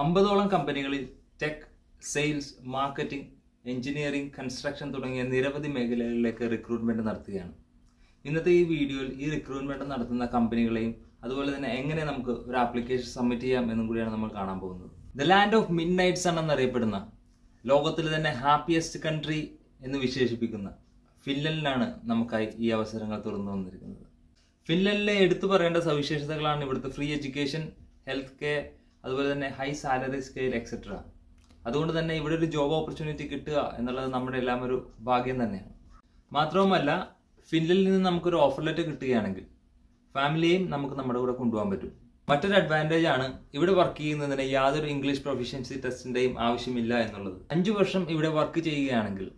അമ്പതോളം കമ്പനികളിൽ tech sales marketing engineering construction തുടങ്ങിയ നിരവധി മേഖലകളിലേക്ക് റിക്രൂട്ട്മെന്റ് നടത്തുകയാണ്. ഇന്നത്തെ ഈ വീഡിയോയിൽ ഈ റിക്രൂട്ട്മെന്റ് നടത്തുന്ന കമ്പനികളെയും അതുപോലെ തന്നെ എങ്ങനെ നമുക്ക് ഒരു ആപ്ലിക്കേഷൻ സബ്മിറ്റ് ചെയ്യാം എന്നും കൂടിയാണ് നമ്മൾ കാണാൻ പോകുന്നത്. The land of midnights ആണെന്നറിയപ്പെടുന്ന ലോകത്തിലെ തന്നെ ഹാപ്പിയസ്റ്റ് കൺട്രി എന്ന് വിശേഷിപ്പിക്കുന്ന ഫിൻലൻഡിലാണ് നമുക്കായി ഈ അവസരങ്ങൾ തുറന്നു വന്നിരിക്കുന്നത്. ഫിൻലൻഡിലെ എടുത്തു പറയേണ്ട സവിശേഷതകളാണ് ഇവിടുത്തെ ഫ്രീ എഡ്യൂക്കേഷൻ ഹെൽത്ത് കെയർ അതുപോലെ തന്നെ ഹൈ സാലറി സ്കെയിൽ എക്സെട്ര അതുകൊണ്ട് തന്നെ ഇവിടെ ഒരു ജോബ് ഓപ്പർച്യൂണിറ്റി കിട്ടുക എന്നുള്ളത് നമ്മുടെ എല്ലാം ഒരു ഭാഗ്യം തന്നെയാണ്. മാത്രവുമല്ല ഫിൻലിൽ നിന്ന് നമുക്കൊരു ഓഫർ ലെറ്റർ കിട്ടുകയാണെങ്കിൽ ഫാമിലിയെയും നമുക്ക് നമ്മുടെ കൂടെ കൊണ്ടുപോകാൻ പറ്റും. മറ്റൊരു അഡ്വാന്റേജ് ആണ് ഇവിടെ വർക്ക് ചെയ്യുന്നതിന് യാതൊരു ഇംഗ്ലീഷ് പ്രൊഫിഷ്യൻസി ടെസ്റ്റിന്റെയും ആവശ്യമില്ല എന്നുള്ളത്. അഞ്ച് വർഷം ഇവിടെ വർക്ക് ചെയ്യുകയാണെങ്കിൽ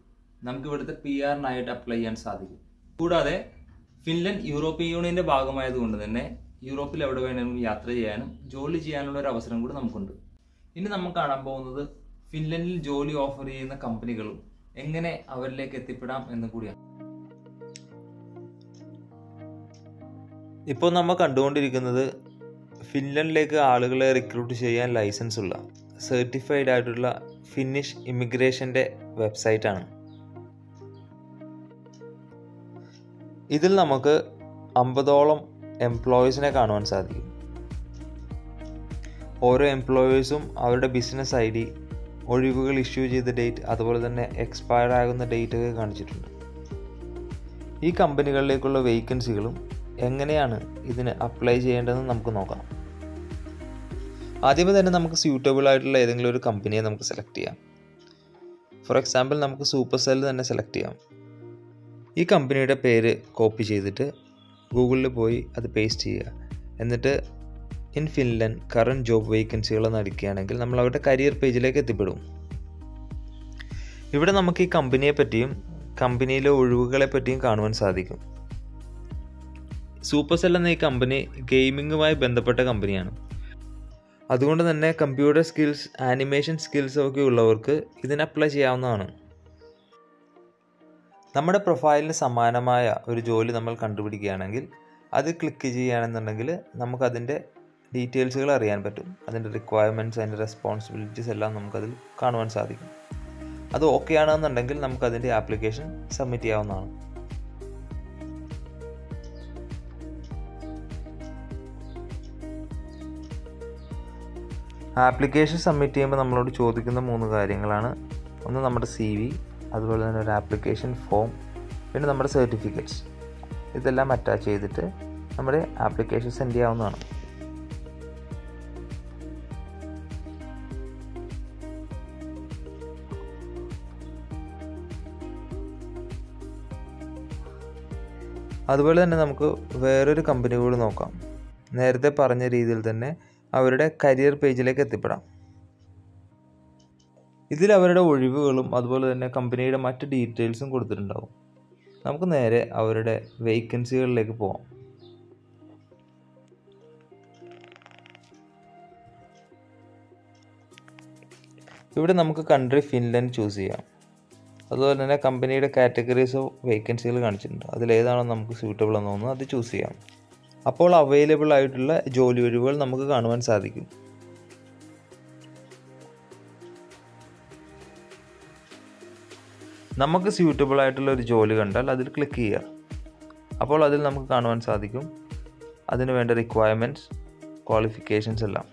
നമുക്ക് ഇവിടുത്തെ പി ആറിനായിട്ട് അപ്ലൈ ചെയ്യാൻ സാധിക്കും. കൂടാതെ ഫിൻലൻഡ് യൂറോപ്യൻ യൂണിയന്റെ ഭാഗമായതുകൊണ്ട് തന്നെ യൂറോപ്പിൽ എവിടെ വേണമെങ്കിലും യാത്ര ചെയ്യാനും ജോലി ചെയ്യാനുള്ള ഒരു അവസരം കൂടി നമുക്കുണ്ട്. ഇനി നമ്മൾ കാണാൻ പോകുന്നത് ഫിൻലൻഡിൽ ജോലി ഓഫർ ചെയ്യുന്ന കമ്പനികളും എങ്ങനെ അവരിലേക്ക് എത്തിപ്പെടാം എന്ന് കൂടിയാണ്. ഇപ്പോൾ നമ്മൾ കണ്ടുകൊണ്ടിരിക്കുന്നത് ഫിൻലൻഡിലേക്ക് ആളുകളെ റിക്രൂട്ട് ചെയ്യാൻ ലൈസൻസ് ഉള്ള സർട്ടിഫൈഡ് ആയിട്ടുള്ള ഫിന്നിഷ് ഇമിഗ്രേഷന്റെ വെബ്സൈറ്റാണ് ഇതിൽ നമുക്ക് അമ്പതോളം എംപ്ലോയീസിനെ കാണുവാൻ സാധിക്കും. ഓരോ എംപ്ലോയീസും അവരുടെ ബിസിനസ് ഐ ഡി ഒഴിവുകൾ ഇഷ്യൂ ചെയ്ത ഡേറ്റ് അതുപോലെ തന്നെ എക്സ്പയർ ആകുന്ന ഡേറ്റ് ഒക്കെ കാണിച്ചിട്ടുണ്ട്. ഈ കമ്പനികളിലേക്കുള്ള വേക്കൻസികളും എങ്ങനെയാണ് ഇതിന് അപ്ലൈ ചെയ്യേണ്ടതെന്ന് നമുക്ക് നോക്കാം. ആദ്യമേ തന്നെ നമുക്ക് സ്യൂട്ടബിൾ ആയിട്ടുള്ള ഏതെങ്കിലും ഒരു കമ്പനിയെ നമുക്ക് സെലക്ട് ചെയ്യാം. ഫോർ എക്സാമ്പിൾ നമുക്ക് സൂപ്പർ സെൽ തന്നെ സെലക്ട് ചെയ്യാം. ഈ കമ്പനിയുടെ പേര് കോപ്പി ചെയ്തിട്ട് ഗൂഗിളിൽ പോയി അത് പേസ്റ്റ് ചെയ്യുക. എന്നിട്ട് ഇൻ ഫിൻലൻഡ് കറണ്ട് ജോബ് വേക്കൻസികൾ നടക്കുകയാണെങ്കിൽ നമ്മൾ അവരുടെ കരിയർ പേജിലേക്ക് എത്തിപ്പെടും. ഇവിടെ നമുക്ക് ഈ കമ്പനിയെ പറ്റിയും കമ്പനിയിലെ ഒഴിവുകളെ പറ്റിയും കാണുവാൻ സാധിക്കും. സൂപ്പർ സെൽ എന്ന ഈ കമ്പനി ഗെയിമിങ്ങുമായി ബന്ധപ്പെട്ട കമ്പനിയാണ്. അതുകൊണ്ട് തന്നെ കമ്പ്യൂട്ടർ സ്കിൽസ് ആനിമേഷൻ സ്കിൽസ് ഒക്കെ ഉള്ളവർക്ക് ഇതിന് അപ്ലൈ ചെയ്യാവുന്നതാണ്. നമ്മുടെ പ്രൊഫൈലിന് സമാനമായ ഒരു ജോലി നമ്മൾ കണ്ടുപിടിക്കുകയാണെങ്കിൽ അത് ക്ലിക്ക് ചെയ്യുകയാണെന്നുണ്ടെങ്കിൽ നമുക്കതിന്റെ ഡീറ്റെയിൽസുകൾ അറിയാൻ പറ്റും. അതിന്റെ റിക്വയർമെന്റ്സ് അതിന്റെ റെസ്പോൺസിബിലിറ്റീസ് എല്ലാം നമുക്കതിൽ കാണുവാൻ സാധിക്കും. അത് ഓക്കെ ആണെന്നുണ്ടെങ്കിൽ നമുക്കതിന്റെ ആപ്ലിക്കേഷൻ സബ്മിറ്റ് ചെയ്യാവുന്നതാണ്. ആപ്ലിക്കേഷൻ സബ്മിറ്റ് ചെയ്യുമ്പോൾ നമ്മളോട് ചോദിക്കുന്ന മൂന്ന് കാര്യങ്ങളാണ്. ഒന്ന് നമ്മുടെ സി വി അതുപോലെ തന്നെ ഒരു ആപ്ലിക്കേഷൻ ഫോം പിന്നെ നമ്മുടെ സർട്ടിഫിക്കറ്റ്സ് ഇതെല്ലാം അറ്റാച്ച് ചെയ്തിട്ട് നമ്മുടെ ആപ്ലിക്കേഷൻ സെൻഡ് ചെയ്യാവുന്നതാണ്. അതുപോലെ തന്നെ നമുക്ക് വേറൊരു കമ്പനി കൂടി നോക്കാം. നേരത്തെ പറഞ്ഞ രീതിയിൽ തന്നെ അവരുടെ കരിയർ പേജിലേക്ക് എത്തിപ്പെടാം. ഇതിൽ അവരുടെ ഒഴിവുകളും അതുപോലെ തന്നെ കമ്പനിയുടെ മറ്റ് ഡീറ്റെയിൽസും കൊടുത്തിട്ടുണ്ടാവും. നമുക്ക് നേരെ അവരുടെ വേക്കൻസികളിലേക്ക് പോവാം. ഇവിടെ നമുക്ക് കൺട്രി ഫിൻലൻഡ് ചൂസ് ചെയ്യാം. അതുപോലെ തന്നെ കമ്പനിയുടെ കാറ്റഗറീസ് വേക്കൻസികൾ കാണിച്ചിട്ടുണ്ട്. അതിലേതാണോ നമുക്ക് സ്യൂട്ടബിൾ എന്ന് തോന്നുന്നത് അത് ചൂസ് ചെയ്യാം. അപ്പോൾ അവൈലബിൾ ആയിട്ടുള്ള ജോലി ഒഴിവുകൾ നമുക്ക് കാണുവാൻ സാധിക്കും. നമുക്ക് സ്യൂട്ടബിൾ ആയിട്ടുള്ള ഒരു ജോലി കണ്ടാൽ അതിൽ ക്ലിക്ക് ചെയ്യുക. അപ്പോൾ അതിൽ നമുക്ക് കാണുവാൻ സാധിക്കും. അതിന് വേണ്ട റിക്വയർമെന്റ്സ് ക്വാളിഫിക്കേഷൻസ് എല്ലാം.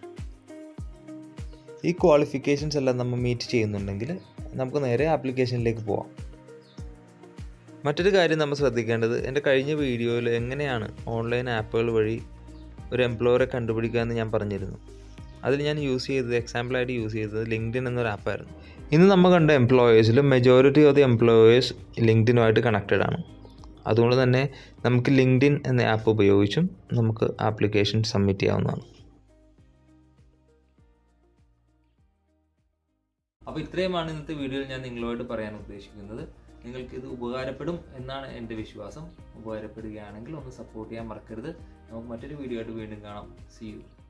ഈ ക്വാളിഫിക്കേഷൻസ് എല്ലാം നമ്മൾ മീറ്റ് ചെയ്യുന്നുണ്ടെങ്കിൽ നമുക്ക് നേരെ ആപ്ലിക്കേഷനിലേക്ക് പോവാം. മറ്റൊരു കാര്യം നമ്മൾ ശ്രദ്ധിക്കേണ്ടത് എന്റെ കഴിഞ്ഞ വീഡിയോയിൽ എങ്ങനെയാണ് ഓൺലൈൻ ആപ്പുകൾ വഴി ഒരു എംപ്ലോയറെ കണ്ടുപിടിക്കുക എന്ന് ഞാൻ പറഞ്ഞിരുന്നു. അതിൽ ഞാൻ യൂസ് ചെയ്തത് എക്സാമ്പിളായിട്ട് യൂസ് ചെയ്തത് ലിങ്ക്ഡിൻ എന്നൊരു ആപ്പായിരുന്നു ഇന്ന് നമ്മൾ കണ്ട എംപ്ലോയേഴ്സിൽ മെജോറിറ്റി ഓഫ് ദി എംപ്ലോയേഴ്സ് ലിങ്ക്ഡിനുമായിട്ട് കണക്റ്റഡ് ആണ്. അതുകൊണ്ട് തന്നെ നമുക്ക് ലിങ്ക്ഡിൻ എന്ന ആപ്പ് ഉപയോഗിച്ചും നമുക്ക് ആപ്ലിക്കേഷൻ സബ്മിറ്റ് ചെയ്യാവുന്നതാണ്. അപ്പോൾ ഇത്രയുമാണ് ഇന്നത്തെ വീഡിയോയിൽ ഞാൻ നിങ്ങളോട് പറയാൻ ഉദ്ദേശിക്കുന്നത്. നിങ്ങൾക്ക് ഇത് ഉപകാരപ്പെടും എന്നാണ് എന്റെ വിശ്വാസം. ഉപകാരപ്പെടുകയാണെങ്കിൽ ഒന്ന് സപ്പോർട്ട് ചെയ്യാൻ മറക്കരുത്. നമുക്ക് മറ്റൊരു വീഡിയോ ആയിട്ട് വീണ്ടും കാണാം. C U